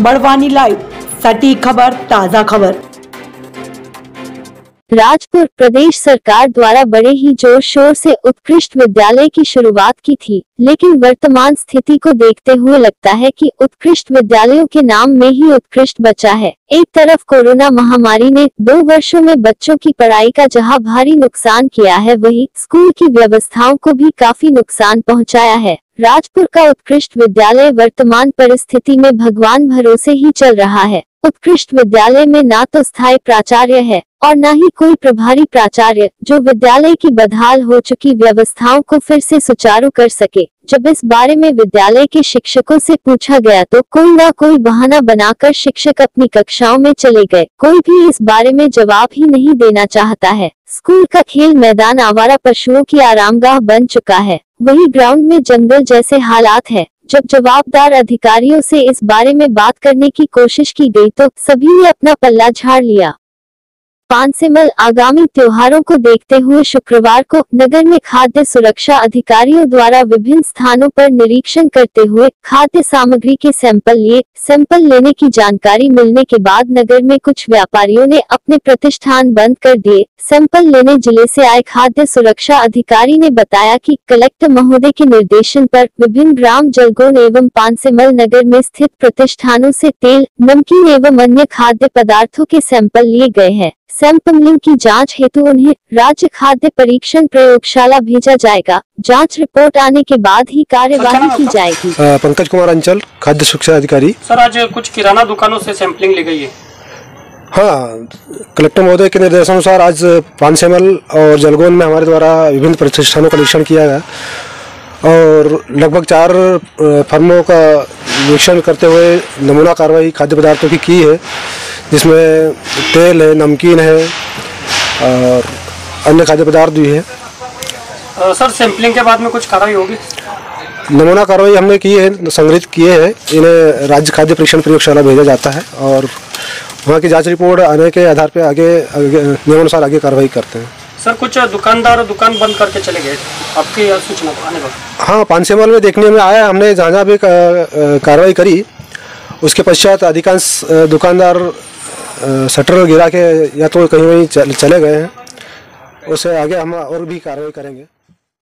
Barwani live सटीक खबर ताज़ा खबर। राजपुर प्रदेश सरकार द्वारा बड़े ही ज़ोर शोर से उत्कृष्ट विद्यालय की शुरुआत की थी, लेकिन वर्तमान स्थिति को देखते हुए लगता है कि उत्कृष्ट विद्यालयों के नाम में ही उत्कृष्ट बचा है। एक तरफ़ कोरोना महामारी ने दो वर्षों में बच्चों की पढ़ाई का जहाँ भारी नुकसान किया है, वही स्कूल की व्यवस्थाओं को भी काफ़ी नुकसान पहुँचाया है। राजपुर का उत्कृष्ट विद्यालय वर्तमान परिस्थिति में भगवान भरोसे ही चल रहा है। उत्कृष्ट विद्यालय में ना तो स्थायी प्राचार्य है और न ही कोई प्रभारी प्राचार्य, जो विद्यालय की बदहाल हो चुकी व्यवस्थाओं को फिर से सुचारू कर सके। जब इस बारे में विद्यालय के शिक्षकों से पूछा गया तो कोई ना कोई बहाना बनाकर शिक्षक अपनी कक्षाओं में चले गए। कोई भी इस बारे में जवाब ही नहीं देना चाहता है। स्कूल का खेल मैदान आवारा पशुओं की आरामगाह बन चुका है। वही ग्राउंड में जंगल जैसे हालात है। जब जवाबदार अधिकारियों से इस बारे में बात करने की कोशिश की गई तो सभी ने अपना पल्ला झाड़ लिया। पानसेमल आगामी त्योहारों को देखते हुए शुक्रवार को नगर में खाद्य सुरक्षा अधिकारियों द्वारा विभिन्न स्थानों पर निरीक्षण करते हुए खाद्य सामग्री के सैंपल लिए सैंपल लेने की जानकारी मिलने के बाद नगर में कुछ व्यापारियों ने अपने प्रतिष्ठान बंद कर दिए। सैंपल लेने ज़िले से आए खाद्य सुरक्षा अधिकारी ने बताया कि कलेक्टर महोदय के निर्देशन पर विभिन्न ग्राम जलगोन एवं पानसेमल नगर में स्थित प्रतिष्ठानों से तेल, नमकीन एवं अन्य खाद्य पदार्थों के सैंपल लिए गए हैं। सैंपलिंग की जाँच हेतु उन्हें राज्य खाद्य परीक्षण प्रयोगशाला भेजा जाएगा। जाँच रिपोर्ट आने के बाद ही कार्यवाही की जाएगी। पंकज कुमार अंचल खाद्य सुरक्षा अधिकारी। सर आज कुछ किराना दुकानों से सैंपलिंग ली गई है। हाँ कलेक्टर महोदय के निर्देशानुसार आज पानसेमल और जलगोन में हमारे द्वारा विभिन्न प्रतिष्ठानों का निरीक्षण किया गया। और लगभग चार फर्मों का निरीक्षण करते हुए नमूना कार्रवाई खाद्य पदार्थों की की है। जिसमें तेल है नमकीन है और अन्य खाद्य पदार्थ भी है। सर सैंपलिंग के बाद में कुछ कार्रवाई होगी? नमूना कार्रवाई हमने की है संग्रहित किए हैं। इन्हें राज्य खाद्य परीक्षण प्रयोगशाला भेजा जाता है और वहाँ की जाँच रिपोर्ट आने के आधार पर आगे, आगे नियमानुसार आगे कार्रवाई करते हैं। सर कुछ दुकानदार दुकान बंद करके चले गए। आपकी सूचना आने पर हाँ पानसेमल में देखने में आया हमने जहाँ जहाँ भी कार्रवाई करी उसके पश्चात अधिकांश दुकानदार शटर गिरा के या तो कहीं वहीं चल- गए हैं। उससे आगे हम और भी कार्रवाई करेंगे।